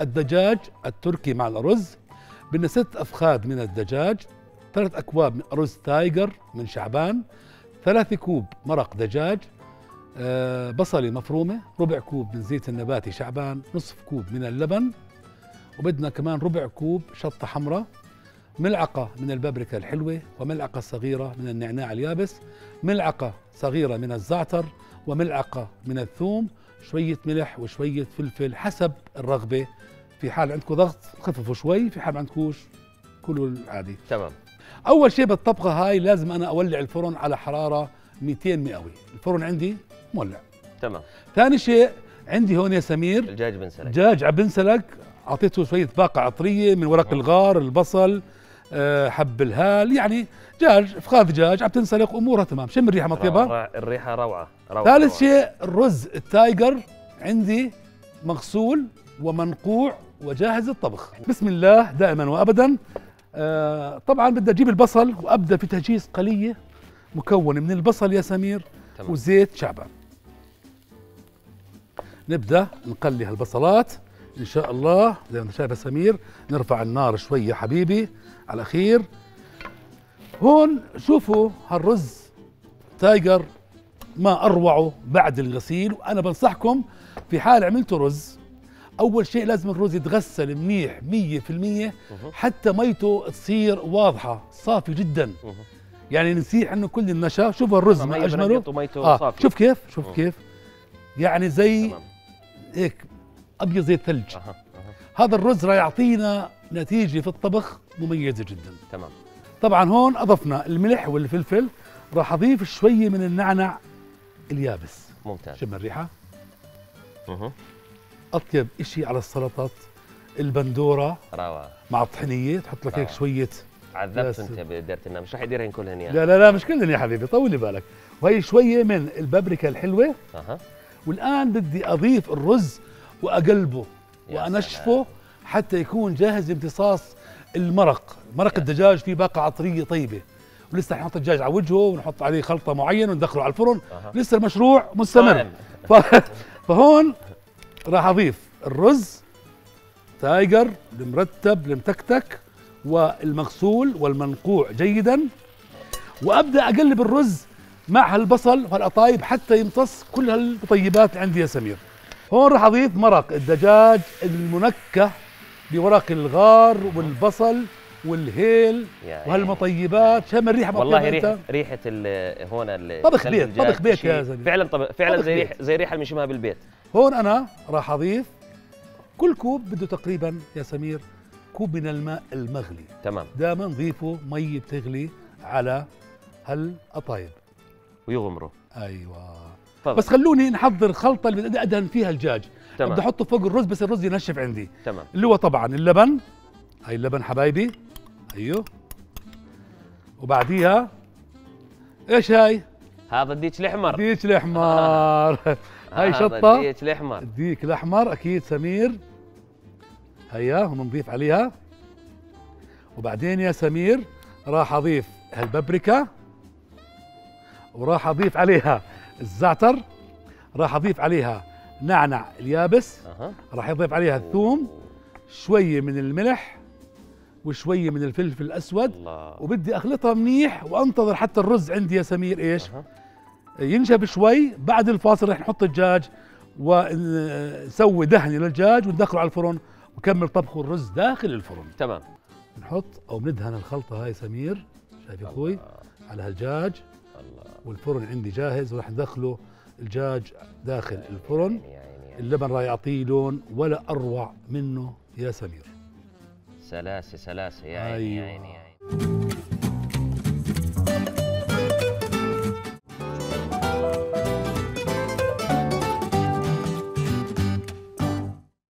الدجاج التركي مع الأرز. بدنا ست أفخاذ من الدجاج ثلاث أكواب من أرز تايجر من شعبان ثلاثة كوب مرق دجاج آه، بصلة مفرومة ربع كوب من زيت النباتي شعبان نصف كوب من اللبن وبدنا كمان ربع كوب شطة حمراء ملعقة من البابريكا الحلوة وملعقة صغيرة من النعناع اليابس ملعقة صغيرة من الزعتر وملعقة من الثوم شوية ملح وشوية فلفل حسب الرغبة. في حال عندكم ضغط خففوا شوي في حال ما عندكوش كله العادي. تمام. أول شيء بالطبخة هاي لازم أنا أولع الفرن على حرارة 200 مئوي الفرن عندي مولع. تمام. ثاني شيء عندي هون يا سمير الدجاج بنسلق. دجاج على بنسلق. أعطيته شوية باقة عطرية من ورق الغار البصل. حب الهال. يعني دجاج فخاذ دجاج عم تنسلق امورها تمام. شم الريحة مطيبة؟ الريحة روعة روعة ثالث. شيء الرز التايجر عندي مغسول ومنقوع وجاهز للطبخ. بسم الله دائما وابدا. آه طبعا بدي أجيب البصل وأبدأ في تجهيز قلية مكونة من البصل يا سمير تمام. وزيت شعبان. نبدأ نقلي هالبصلات. إن شاء الله زي ما انت شايف يا سمير نرفع النار شوي يا حبيبي. على الأخير. هون شوفوا هالرز. تايجر ما أروعه بعد الغسيل وأنا بنصحكم في حال عملتوا رز. أول شيء لازم الرز يتغسل منيح 100% حتى ميته تصير واضحة صافي جدا. يعني نسيح عنه كل النشا. شوف الرز ما أجمله. صافي. شوف كيف شوف. كيف. يعني زي هيك أبيض زي الثلج. أها أها. هذا الرز راح يعطينا نتيجة في الطبخ مميزة جدا. تمام. طبعا هون أضفنا الملح والفلفل راح أضيف شوية من النعنع اليابس. ممتاز. شم الريحه مه. أطيب شيء على السلطات. البندورة روعة. مع الطحينيه تحط لك هيك. شوية عذبت أنت بديرة النار مش رح يديرهن كلهن يعني. لا لا لا مش كلهم يا حبيبي طولي بالك. وهي شوية من البابريكا الحلوة. أها. والآن بدي أضيف الرز وأقلبه وأنشفه حتى يكون جاهز لامتصاص المرق. مرق الدجاج فيه باقة عطرية طيبة. ولسه حنحط الدجاج على وجهه ونحط عليه خلطة معينة وندخله على الفرن. لسه المشروع مستمر. طيب. ف... فهون راح أضيف الرز تايجر المرتب المتكتك والمغسول والمنقوع جيدا. وأبدأ أقلب الرز مع هالبصل وهالقطايب حتى يمتص كل هالطيبات عندي يا سمير. هون راح أضيف مرق الدجاج المنكه بورق الغار والبصل والهيل. وهالمطيبات شم الريحه والله ريحة؟ ريحه هون طبخ بيت، طبخ بيت يا زلمة. فعلا طب فعلا طبخ زي. ريح زي ريحة اللي بنشمها بالبيت هون أنا راح أضيف كل كوب بده تقريبا يا سمير كوب من الماء المغلي تمام دائما ضيفوا مي بتغلي على هالقطايب ويغمروا أيوه تفضل. بس خلوني نحضر خلطة اللي بدي أدهن فيها الدجاج. تمام. بدي أحطه فوق الرز بس الرز ينشف عندي. تمام. اللي هو طبعا اللبن. هاي اللبن حبايبي. أيوه. وبعديها إيش هاي؟ هذا الديك الأحمر. ديك الأحمر. هاي شطة. الديك الأحمر. الديك الأحمر أكيد سمير. هيا هم نضيف عليها. وبعدين يا سمير راح أضيف هالبابريكا. وراح أضيف عليها الزعتر راح أضيف عليها نعنع اليابس أها. راح أضيف عليها الثوم شوية من الملح وشوية من الفلفل الأسود الله. وبدي أخلطها منيح وأنتظر حتى الرز عندي يا سمير إيش؟ أها. ينشف شوي بعد الفاصل رح نحط الدجاج ونسوي دهن للدجاج وندخله على الفرن وكمل طبخ الرز داخل الفرن. تمام. نحط أو بندهن الخلطة هاي سمير شايف يا أخوي؟ على هالدجاج. الله. والفرن عندي جاهز وراح ندخله الدجاج داخل الفرن. يعني يعني اللبن راح يعطيه لون ولا أروع منه يا سمير. سلاسة سلاسة. يا عيني يا أيوة. عيني يا عيني